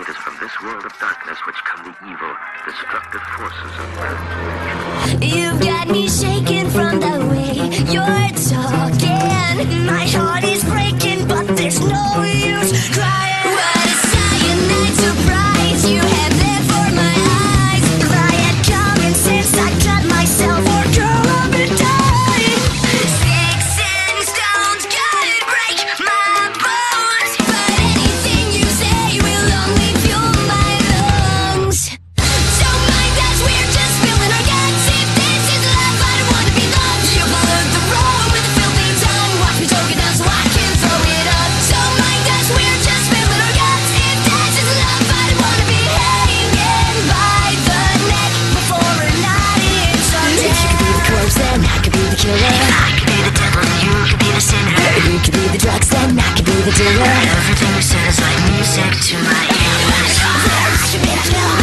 it is from this world of darkness which come the evil, destructive forces of. You've got me shaking from the way you're talking. My heart is breaking, but there's no Everything you say is like music to my ears.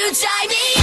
you drive me